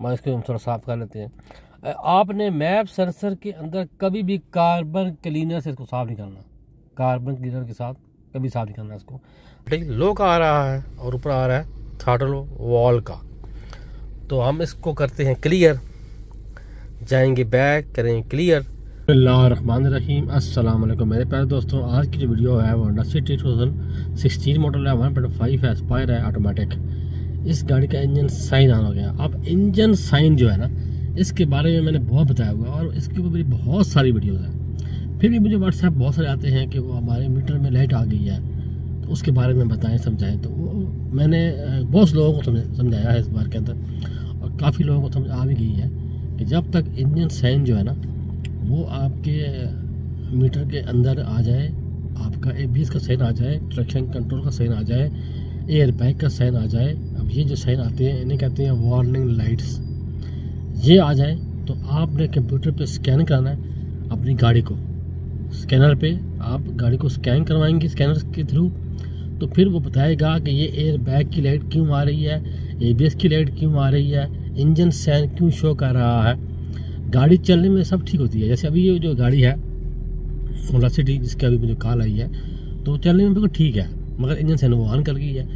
मैं इसको हम थोड़ा साफ़ कर लेते हैं। आपने मैप सेंसर के अंदर कभी भी कार्बन क्लीनर से इसको साफ़ नहीं करना। कार्बन क्लीनर के साथ कभी साफ़ नहीं करना इसको। लो का आ रहा है और ऊपर आ रहा है थाटल वॉल का। तो हम इसको करते हैं क्लियर। जाएँगे बैक करेंगे क्लियर। रहमान रहीम अस्सलाम वालेकुम मेरे प्यारे दोस्तों आज की जो वीडियो है वो Honda City two thousand sixteen model है वन पॉइंट फाइव है स्पायर है ऑटोमेटिक इस गाड़ी का इंजन साइन ऑन हो गया। अब इंजन साइन जो है ना, इसके बारे में मैंने बहुत बताया हुआ और इसके ऊपर मेरी बहुत सारी वीडियोज़ हैं। फिर भी मुझे व्हाट्सएप बहुत सारे आते हैं कि वो हमारे मीटर में लाइट आ गई है तो उसके बारे में बताएँ, समझाएँ। तो वो मैंने बहुत लोगों को समझाया है इस बार के अंदर और काफ़ी लोगों को समझ आ भी गई है कि जब तक इंजन साइन जो है ना, वो आपके मीटर के अंदर आ जाए, आपका ABS का साइन आ जाए, ट्रैक्शन कंट्रोल का साइन आ जाए, एयर बैग का साइन आ जाए ये जो साइन आते हैं, इन्हें कहते हैं वार्निंग लाइट्स ये आ जाए तो आपने कंप्यूटर पे स्कैन कराना है अपनी गाड़ी को। स्कैनर पे आप गाड़ी को स्कैन करवाएँगे स्कैनर के थ्रू तो फिर वो बताएगा कि ये एयर बैग की लाइट क्यों आ रही है एबीएस की लाइट क्यों आ रही है इंजन सैन क्यों शो कर रहा है। गाड़ी चलने में सब ठीक होती है। जैसे अभी ये जो गाड़ी है ओला सिटी जिसकी अभी मुझे कॉल आई है तो चलने में बिल्कुल ठीक है, मगर इंजन सैन वो ऑन कर गई है।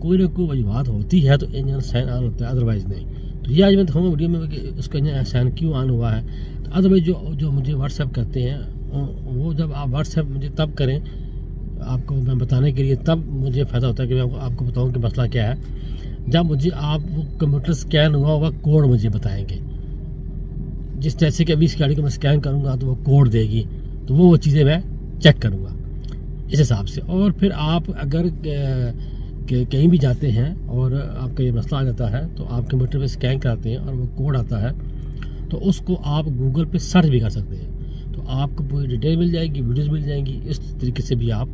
कोई ना कोई वजूहत होती है तो इंजन सैन ऑन होता है अदरवाइज़ नहीं। तो ये आज मैं दिखाऊँगा वीडियो में कि उसका इंजन सैन क्यों ऑन हुआ है। तो अदरवाइज़ जो जो मुझे व्हाट्सएप करते हैं, वो जब आप व्हाट्सएप मुझे तब करें, आपको मैं बताने के लिए तब मुझे फ़ायदा होता है कि मैं आपको आपको बताऊँ कि मसला क्या है। जब मुझे आप कंप्यूटर स्कैन हुआ हुआ कोड मुझे बताएँगे। जिस जैसे कि अभी इस गाड़ी को मैं स्कैन करूँगा तो वो कोड देगी। तो वो वो चीज़ें मैं चेक करूँगा, इस हिसाब से। और फिर आप अगर कहीं भी जाते हैं और आपका ये मसला आ जाता है तो आप कंप्यूटर पे स्कैन कराते हैं और वो कोड आता है तो उसको आप गूगल पे सर्च भी कर सकते हैं। तो आपको पूरी डिटेल मिल जाएगी, वीडियोस मिल जाएँगी, इस तरीके से भी आप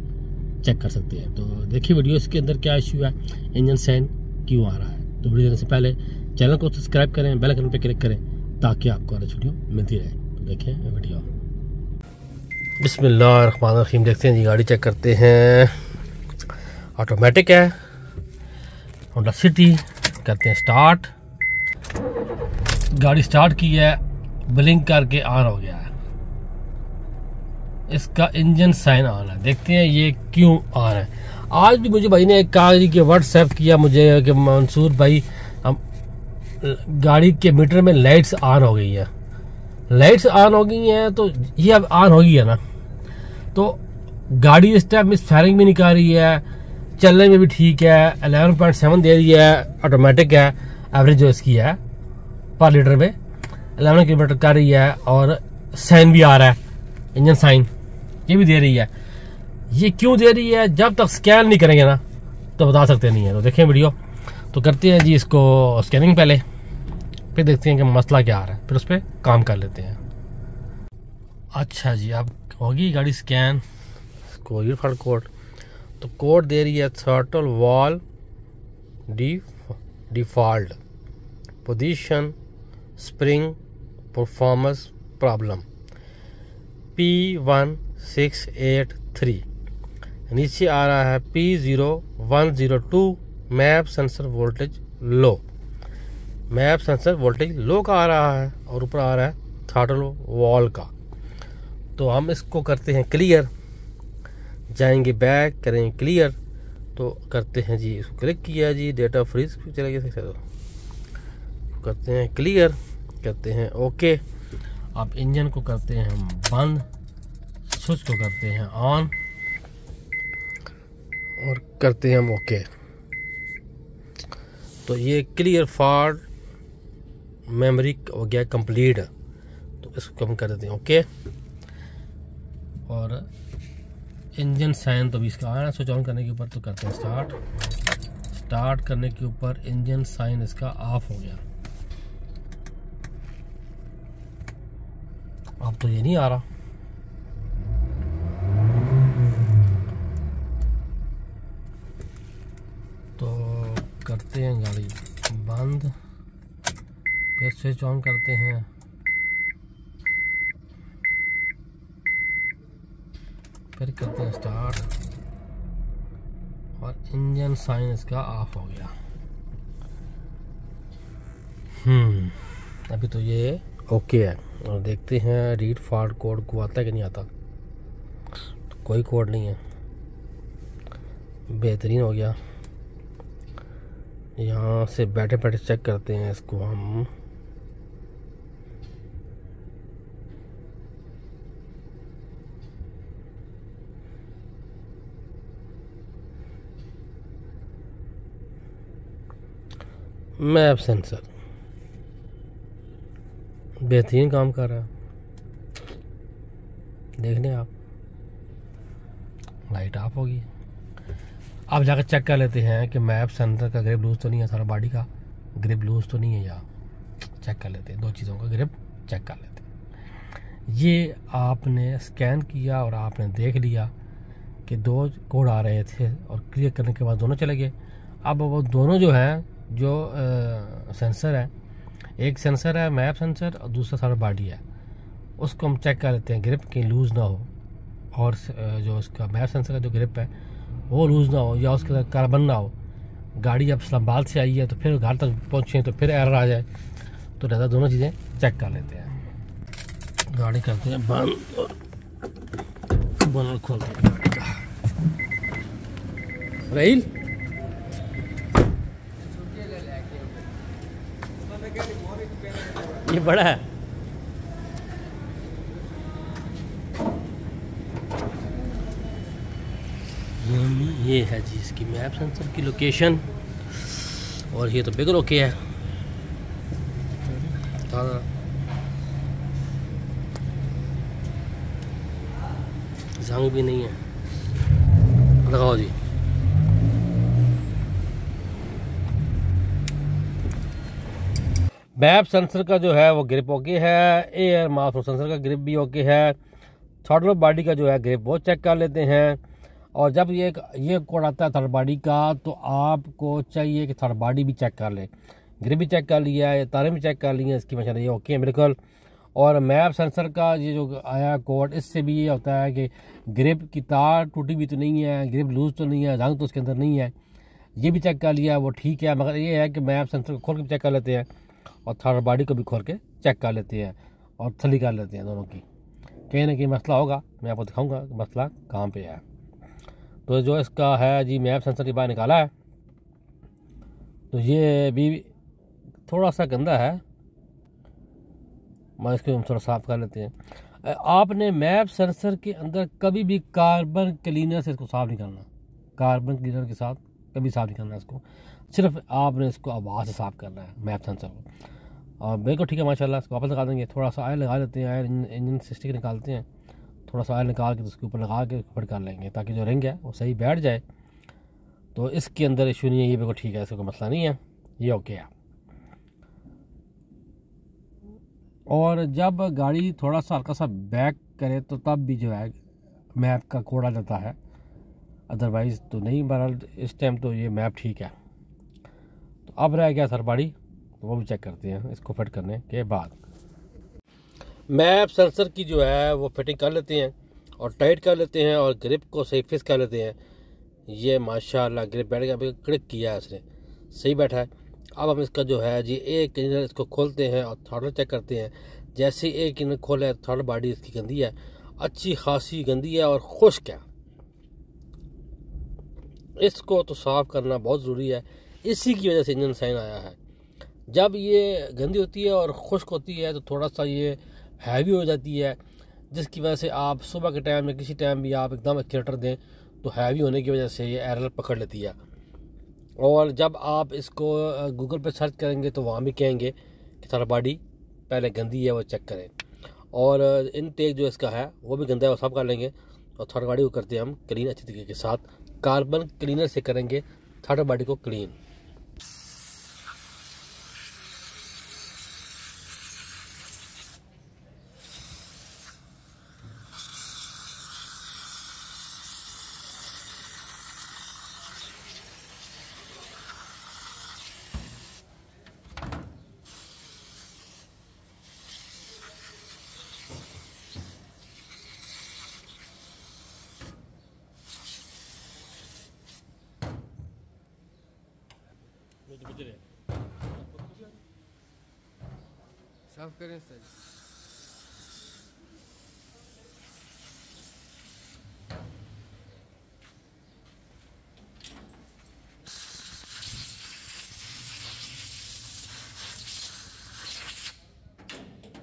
चेक कर सकते हैं। तो देखिए वीडियो इसके अंदर क्या इशू है, इंजन सैन क्यों आ रहा है। तो वीडियो देने से पहले चैनल को सब्सक्राइब करें, बेल आइकन पे क्लिक करें, ताकि आपको हर वीडियो मिलती रहे। तो देखें वीडियो। बिस्मिल्लाह देखते हैं जी, गाड़ी चेक करते हैं। ऑटोमेटिक है। होंडा सिटी करते हैं स्टार्ट गाड़ी स्टार्ट की है ब्लिंक करके ऑन हो गया है. इसका इंजन साइन ऑन है. देखते हैं ये क्यों ऑन है. आज भी मुझे भाई ने एक कागज़ के व्हाट्सएप किया, मुझे कि मंसूर भाई, हम, गाड़ी के मीटर में लाइट्स ऑन हो गई है. लाइट्स ऑन हो गई हैं तो ये अब ऑन हो गई है ना. तो गाड़ी इस टाइम मिस फायरिंग भी निकाल रही है चलने में भी ठीक है 11.7 दे रही है ऑटोमेटिक है एवरेज जो इसकी है पर लीटर में 11 किलोमीटर कर रही है और साइन भी आ रहा है इंजन साइन ये भी दे रही है। ये क्यों दे रही है? जब तक स्कैन नहीं करेंगे ना तो बता सकते नहीं है। तो देखें वीडियो तो करते हैं जी इसको स्कैनिंग पहले, फिर देखते हैं कि मसला क्या आ रहा है, फिर उस पर काम कर लेते हैं। अच्छा जी, अब होगी गाड़ी स्कैन कोई फट कोड तो कोड दे रही है throttle valve D default position spring performance problem P one six eight three नीचे आ रहा है P zero one zero two MAP sensor voltage low MAP sensor voltage low का आ रहा है और ऊपर आ रहा है थाटल वॉल का तो हम इसको करते हैं क्लियर जाएँगे बैक करेंगे क्लियर तो करते हैं जी, इसको क्लिक किया जी डेटा फ्रीज चले गए तो। करते हैं क्लियर करते हैं ओके अब इंजन को करते हैं हम बंद स्विच को करते हैं ऑन और करते हैं हम ओके तो ये क्लियर फॉर मेमोरी हो गया कंप्लीट तो इसको हम कर देते हैं ओके और इंजन साइन तो भी इसका आना, स्विच ऑन करने के ऊपर तो करते हैं स्टार्ट स्टार्ट करने के ऊपर इंजन साइन इसका ऑफ़ हो गया। अब तो ये नहीं आ रहा। तो करते हैं गाड़ी बंद, फिर स्विच ऑन करते हैं। फिर करते हैं स्टार्ट और इंजन साइन इसका ऑफ़ हो गया। हम्म अभी तो ये ओके है। और देखते हैं रीड फॉल्ट कोड को आता है कि नहीं आता? तो कोई कोड नहीं है। बेहतरीन हो गया। यहाँ से बैठे बैठे चेक करते हैं इसको हम। मैप सेंसर बेहतरीन काम कर रहा है। देख लें आप। लाइट ऑफ़ होगी। अब जाकर चेक कर लेते हैं कि मैप सेंसर का ग्रिप लूज तो नहीं है सारा बॉडी का? ग्रिप लूज तो नहीं है या चेक कर लेते हैं। दो चीज़ों का ग्रिप चेक कर लेते हैं। ये आपने स्कैन किया और आपने देख लिया कि दो कोड आ रहे थे और क्लियर करने के बाद दोनों चले गए। अब वो दोनों जो हैं जो सेंसर है। एक सेंसर है मैप सेंसर और दूसरा सारा बॉडी है। उसको हम चेक कर लेते हैं ग्रिप कहीं लूज़ ना हो। और जो उसका मैप सेंसर का जो ग्रिप है, वो लूज़ ना हो, या उसके अंदर कार्बन ना हो। गाड़ी अब इस्लामाबाद से आई है तो फिर घर तक पहुँचे तो फिर एरर आ जाए। तो रहता दोनों चीज़ें चेक कर लेते हैं। गाड़ी करते हैं, बंद। और बनर खोलते हैं ये बड़ा है। ये है जी इसकी मैप सेंसर की लोकेशन और ये तो बिगल ओके है। जंग भी नहीं है। लगाओ जी। मैप सेंसर का जो है वो ग्रिप ओके है एयर माउथ सेंसर का ग्रिप भी ओके है थर्ड बॉडी का जो है ग्रिप वो चेक कर लेते हैं। और जब ये ये कोड आता है थर्ड बॉडी का तो आपको चाहिए कि थर्ड बॉडी भी चेक कर ले। ग्रिप भी चेक कर लिया है तारें भी चेक कर ली हैं, इसकी मशा ये ओके है बिल्कुल। और मैप सेंसर का ये जो आया कोड इससे भी ये होता है कि ग्रिप की तार टूटी भी तो नहीं है ग्रिप लूज तो नहीं है, रंग तो उसके अंदर नहीं है। ये भी चेक कर लिया, वो ठीक है, मगर ये है कि मैप सेंसर को खोल के चेक कर लेते हैं। और थर्ड बॉडी को भी खोल के चेक कर लेते हैं और थली कर लेते हैं दोनों की। कहीं ना कहीं मसला होगा, मैं आपको दिखाऊँगा मसला कहाँ पे है। तो जो इसका है जी, मैप सेंसर के बाहर निकाला है। तो ये भी थोड़ा सा गंदा है। मैं इसको हम थोड़ा साफ़ कर लेते हैं। आपने मैप सेंसर के अंदर कभी भी कार्बन क्लीनर से इसको साफ़ नहीं करना। कार्बन क्लीनर के साथ कभी साफ़ नहीं करना इसको। सिर्फ़ आपने इसको आवाज़ से साफ़ करना है, मैप सेंसर को। और बिल्कुल ठीक है, माशाल्लाह, इसको वापस लगा देंगे। थोड़ा सा आयल लगा लेते हैं, आयल इंजन से स्टिक निकालते हैं। थोड़ा सा आयल निकाल के उसके ऊपर लगा के फिट कर लेंगे, ताकि जो रिंग है वो सही बैठ जाए। तो इसके अंदर इशू नहीं है, ये बिल्कुल ठीक है, इसका कोई मसला नहीं है। ये ओके है। और जब गाड़ी थोड़ा सा हल्का सा बैक करे तो तब भी जो है मैप का कोड़ा जाता है। अदरवाइज़ तो नहीं, बहरहाल, इस टाइम तो ये मैप ठीक है। तो अब रह गया सर बाड़ी तो वो भी चेक करते हैं, इसको फिट करने के बाद। मैप सेंसर की जो है, वो फिटिंग कर लेते हैं और टाइट कर लेते हैं और ग्रिप को सही फिक्स कर लेते हैं। ये माशाल्लाह ग्रिप बैठ गया क्लिक किया है इसने। सही बैठा है। अब हम इसका जो है जी, एक इंजन इसको खोलते हैं और थर्ड चेक करते हैं। जैसे एक इंजन खोले थर्ड बॉडी इसकी गंदी है। अच्छी खासी गंदी है और खुश्क है। इसको तो साफ़ करना बहुत ज़रूरी है। इसी की वजह से इंजन साइन आया है। जब ये गंदी होती है और खुश्क होती है तो थोड़ा सा ये हैवी हो जाती है, जिसकी वजह से आप सुबह के टाइम में किसी टाइम भी आप एकदम एक्सीटर दें तो हैवी होने की वजह से ये एरल पकड़ लेती है। और जब आप इसको गूगल पर सर्च करेंगे तो वहाँ भी कहेंगे कि सारा बॉडी पहले गंदी है, वो चेक करें। और इन टेक जो इसका है, वो भी गंदा है, वो सब कर लेंगे। और थर्ड बॉडी को करते हैं हम क्लीन अच्छी तरीके के साथ। कार्बन क्लीनर से करेंगे थर्ड बॉडी को क्लीन साफ़ करें सर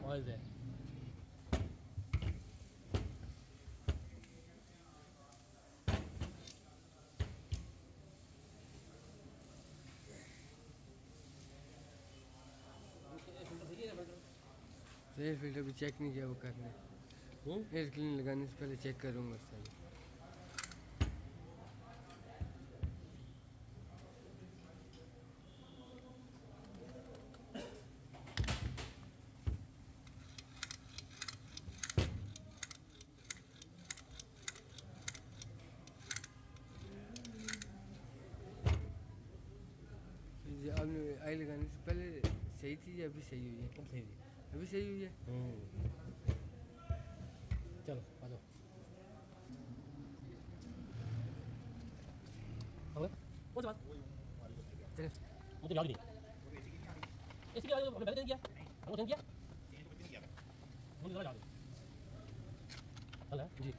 ऑयल दे एयर फ़िल्टर भी चेक नहीं किया वो करने। हम्म? एयर क्लीन लगाने से पहले चेक करूँगा सर आपने आई लगाने से पहले सही थी या अभी सही हुई है? कब सही थी अभी सही हुई है। चलो, आ जाओ। नहीं पहले किया? किया? मुझे जरा याद है चल, है, जी।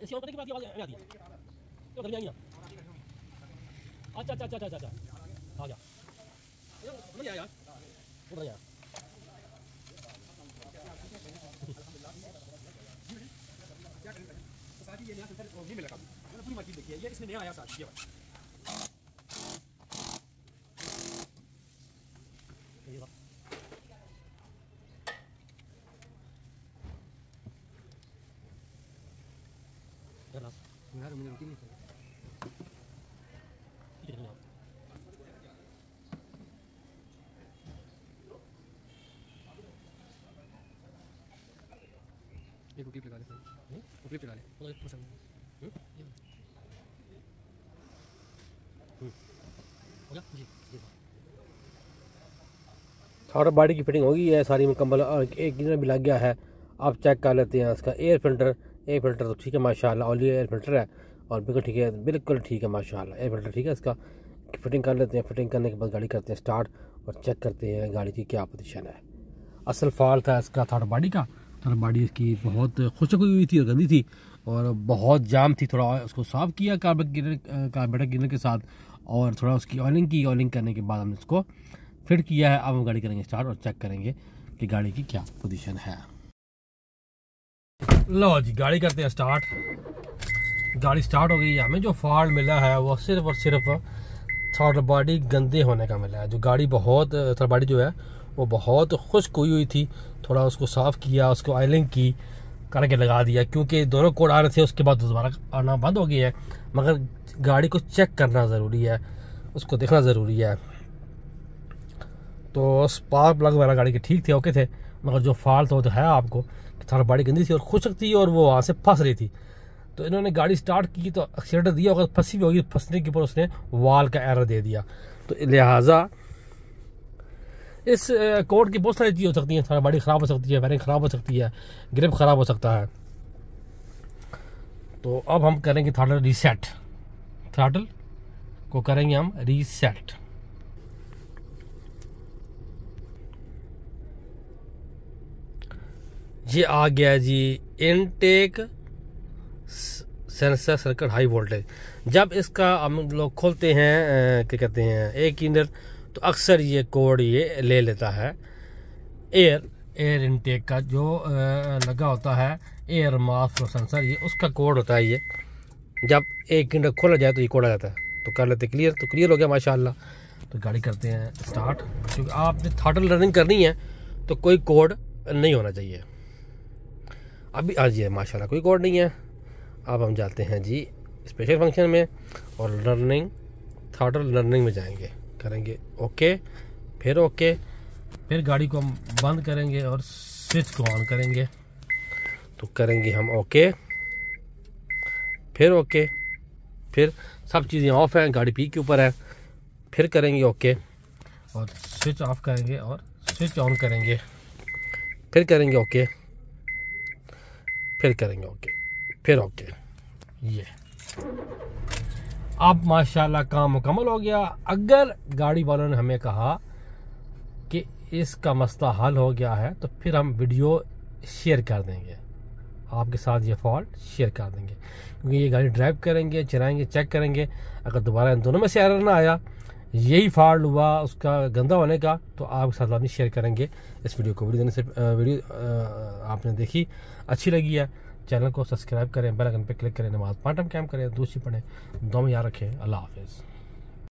बस की आवाज़ आई ना अच्छा अच्छा अच्छा अच्छा अच्छा। आ ये नहीं आया यार वो नहीं आया साथ ही ये नया सेंसर ये मिला काफ़ी मैंने पूरी मशीन देखी है ये इसमें नया आया साथ ये वाला ये था यार ना यार मैंने रुकी नहीं थी ठीक है एक क्लिप लगा हम्म? क्लिप लगा ले हम्म? हम्म। थोड़ा बॉडी की फिटिंग हो गई है सारी मुकम्मल और एक इंजन भी लग गया है। आप चेक कर लेते हैं इसका एयर फ़िल्टर एयर फ़िल्टर तो ठीक है, माशाल्लाह ऑली एयर फ़िल्टर है। और बिल्कुल ठीक है, बिल्कुल ठीक है, माशाल्लाह। एयर फ़िल्टर ठीक है इसका। फिटिंग कर लेते हैं फिटिंग करने के बाद गाड़ी करते हैं स्टार्ट और चेक करते हैं गाड़ी की क्या पोजिशन है। असल फॉल था इसका थर्ड बॉडी का। थर्ड बॉडी इसकी बहुत खुशक हुई थी और गंदी थी और बहुत जाम थी। थोड़ा उसको साफ़ किया कार्बन गिनर कार्बेटर गिनर के साथ और थोड़ा उसकी ऑयलिंग की ऑयलिंग करने के बाद हमने इसको फिट किया है। अब हम गाड़ी करेंगे स्टार्ट और चेक करेंगे कि गाड़ी की क्या पोजीशन है। लो जी, गाड़ी करते हैं स्टार्ट गाड़ी स्टार्ट हो गई है। हमें जो फॉल्ट मिला है, वो सिर्फ़ और सिर्फ़ थर्ड बॉडी गंदे होने का मिला है। जो गाड़ी बहुत थर्ड बॉडी जो है वो बहुत खुश्क हुई हुई थी, थोड़ा उसको साफ़ किया, उसको ऑयलिंग की करके लगा दिया, क्योंकि दोनों कोड आ रहे थे, उसके बाद दोबारा आना बंद हो गया है। मगर गाड़ी को चेक करना ज़रूरी है, उसको देखना ज़रूरी है। तो स्पार्क प्लग वगैरह गाड़ी के ठीक थे ओके थे, मगर जो फॉल्ट हो तो है आपको, कि थोड़ा बॉडी गंदी थी और खुशक थी और वो वहाँ से फंस रही थी। तो इन्होंने गाड़ी स्टार्ट की तो एक्सीटर दिया होगा फंसी भी होगी, फंसने के ऊपर उसने वाल का एरर दे दिया। तो लिहाजा इस कोड की बहुत सारी चीज़ हो सकती हैं। थोड़ा बॉडी ख़राब हो सकती है वायरिंग ख़राब हो सकती है, ग्रिप ख़राब हो सकता है। तो अब हम करेंगे थ्राटल रीसेट। थ्राटल को करेंगे हम रीसेट। ये आ गया जी intake sensor circuit high voltage जब इसका हम लोग खोलते हैं क्या कहते हैं, एक इंडर तो अक्सर ये कोड ये ले लेता है। एयर एयर इनटेक का जो लगा होता है एयर मास फ्लो सेंसर ये उसका कोड होता है ये। जब एक इंडर खोला जाए तो ये कोड आ जाता है। तो कर लेते क्लियर तो क्लियर हो गया माशाल्लाह। तो गाड़ी करते हैं स्टार्ट क्योंकि आपने थॉटल रनिंग करनी है तो कोई कोड नहीं होना चाहिए। अभी, आज ये माशाल्लाह कोई कोड नहीं है। अब हम जाते हैं जी स्पेशल फ़ंक्शन में और लर्निंग थॉटल लर्निंग में जाएँगे। करेंगे। ओके फिर ओके फिर गाड़ी को हम बंद करेंगे और स्विच को ऑन करेंगे। तो करेंगे हम ओके फिर ओके फिर सब चीज़ें ऑफ़ हैं, गाड़ी पी के ऊपर है। फिर करेंगे ओके और स्विच ऑफ़ करेंगे और स्विच ऑन करेंगे। फिर करेंगे ओके फिर करेंगे ओके फिर ओके ये अब माशाल्लाह काम मुकम्मल हो गया। अगर गाड़ी वालों ने हमें कहा कि इसका मसला हल हो गया है तो फिर हम वीडियो शेयर कर देंगे। आपके साथ ये फॉल्ट शेयर कर देंगे। क्योंकि ये गाड़ी ड्राइव करेंगे, चलाएँगे, चेक करेंगे। अगर दोबारा इन दोनों में से एरर ना आया, यही फॉल्ट हुआ उसका गंदा होने का तो आपके साथ लाजमी शेयर करेंगे। इस वीडियो को वीडियो देने से वीडियो आपने देखी, अच्छी लगी है। चैनल को सब्सक्राइब करें, बेल आइकन पर क्लिक करें, नमाज़ टाइम कैम करें दूसरी पढ़ें दो में याद रखें। अल्लाह हाफिज़।